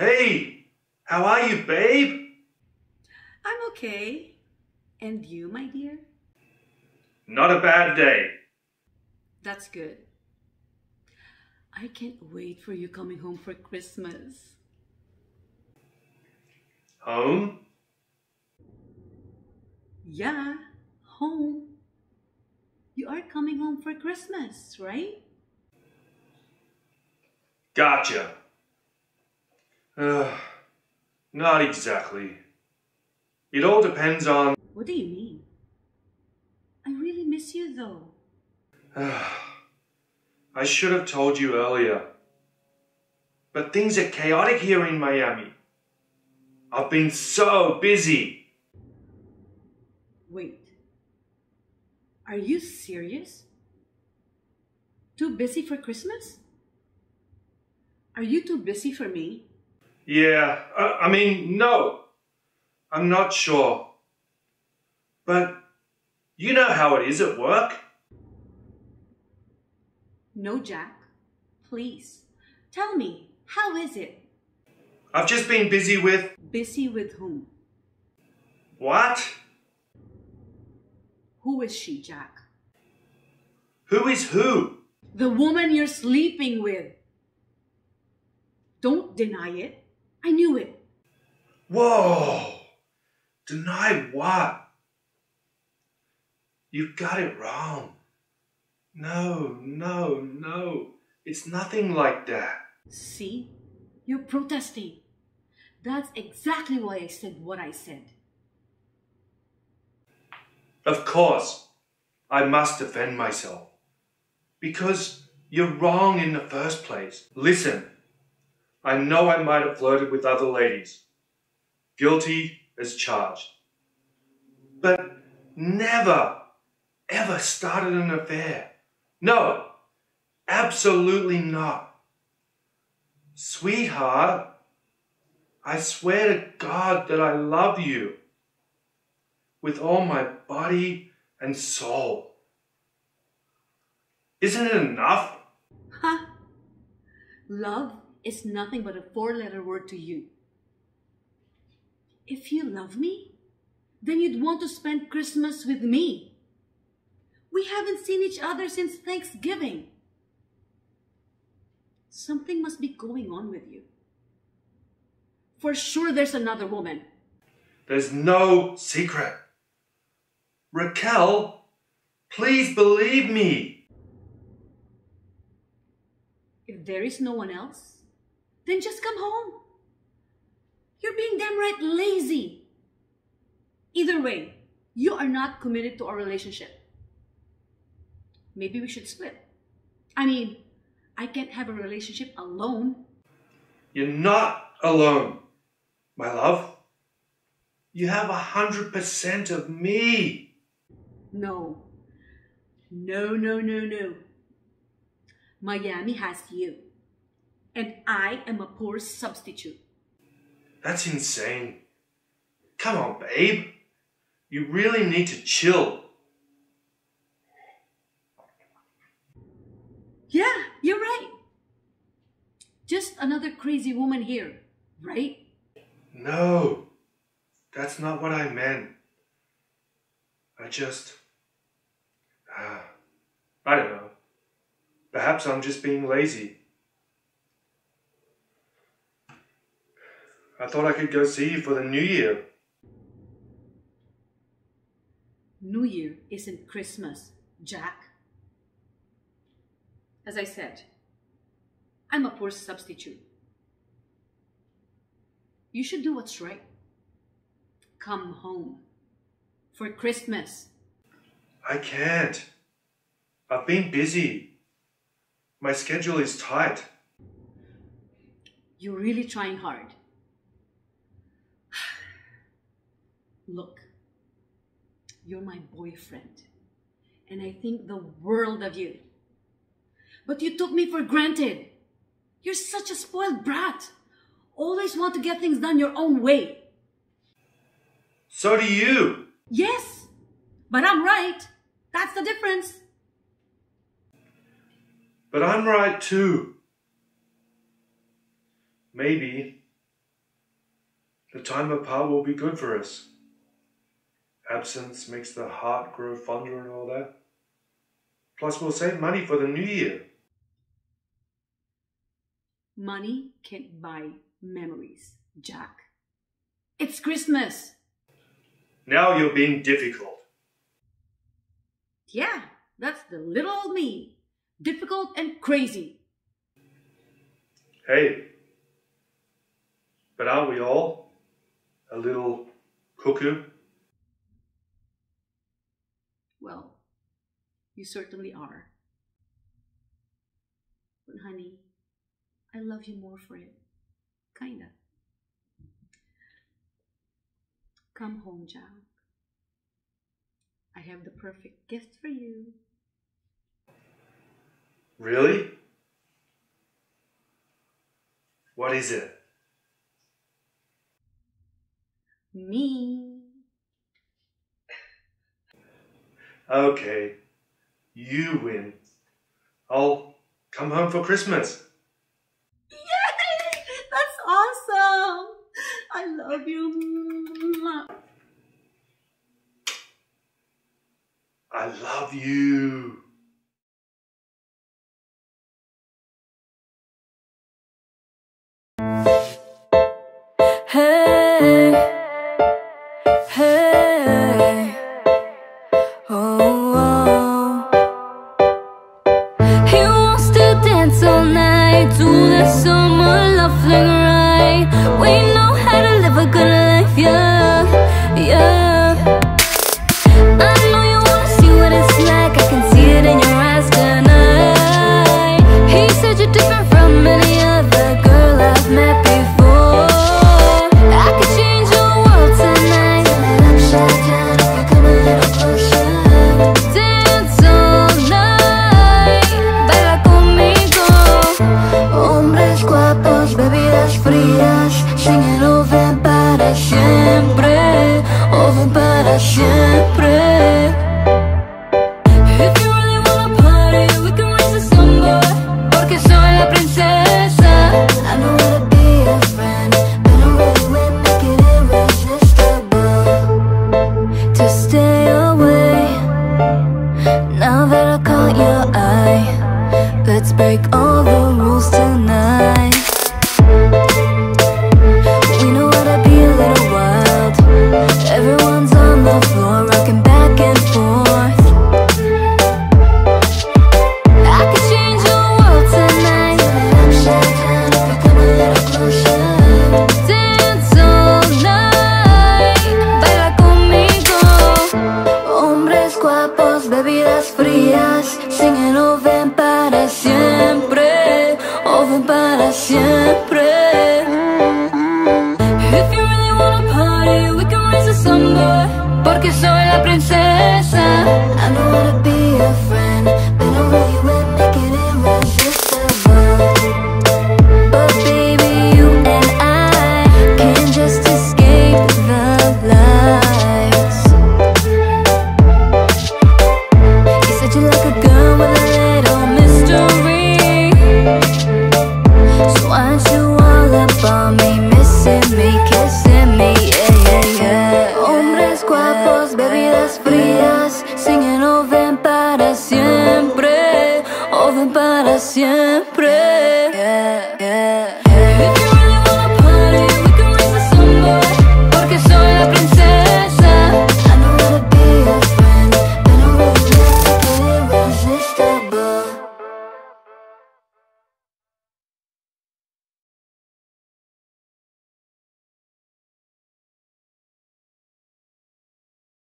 Hey, how are you, babe? I'm okay. And you, my dear? Not a bad day. That's good. I can't wait for you coming home for Christmas. Home? Yeah, home. You are coming home for Christmas, right? Gotcha. Uh, not exactly. It all depends on. What do you mean? I really miss you though. I should have told you earlier. But things are chaotic here in Miami. I've been so busy. Wait. Are you serious? Too busy for Christmas? Are you too busy for me? Yeah, uh, I mean, no. I'm not sure. But you know how it is at work. No, Jack. Please. Tell me, how is it? I've just been busy with. Busy with whom? What? Who is she, Jack? Who is who? The woman you're sleeping with. Don't deny it. I knew it. Whoa! Deny what? You've got it wrong. No, no, no. It's nothing like that. See? You're protesting. That's exactly why I said what I said. Of course, I must defend myself. Because you're wrong in the first place. Listen, I know I might have flirted with other ladies. Guilty as charged. But never, ever started an affair. No, absolutely not. Sweetheart, I swear to God that I love you with all my body and soul. Isn't it enough? Huh? Love is nothing but a four letter word to you. If you love me, then you'd want to spend Christmas with me. We haven't seen each other since Thanksgiving. Something must be going on with you. For sure, there's another woman. There's no secret. Raquel, please believe me. If there is no one else, then just come home. You're being damn right lazy. Either way, you are not committed to our relationship. Maybe we should split. I mean, I can't have a relationship alone. You're not alone, my love. You have a hundred percent of me. No. No, no, no, no. Miami has you. And I am a poor substitute. That's insane. Come on, babe. You really need to chill. Yeah, you're right. Just another crazy woman here, right? No, that's not what I meant. I just. Uh, I don't know. Perhaps I'm just being lazy. I thought I could go see you for the new year. New Year isn't Christmas, Jack. As I said, I'm a poor substitute. You should do what's right. Come home for Christmas. I can't. I've been busy. My schedule is tight. You're really trying hard. Look, you're my boyfriend, and I think the world of you. But you took me for granted. You're such a spoiled brat. Always want to get things done your own way. So do you. Yes, but I'm right. That's the difference. But I'm right too. Maybe The time apart will be good for us. Absence makes the heart grow fonder and all that. Plus, we'll save money for the new year. Money can't buy memories, Jack. It's Christmas. Now you're being difficult. Yeah, that's the little old me. Difficult and crazy. Hey, but aren't we all a little cuckoo? Well, you certainly are. But honey, I love you more for it. Kinda. Come home, Jack. I have the perfect gift for you. Really? What is it? Me. Okay, you win. I'll come home for Christmas. Yay! That's awesome! I love you. I love you. Dance all night, do the summer love fling right. We know how to live a good life, yeah, yeah. I know you wanna see what it's like. I can see it in your eyes tonight. He said you're different from any frías, singing oh ven para siempre, up me, missing me,